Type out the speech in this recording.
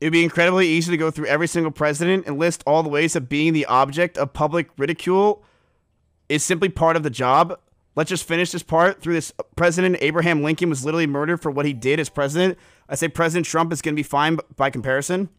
It would be incredibly easy to go through every single president and list all the ways of being the object of public ridicule is simply part of the job. Let's just finish this part through this. President Abraham Lincoln was literally murdered for what he did as president. I say President Trump is going to be fine by comparison.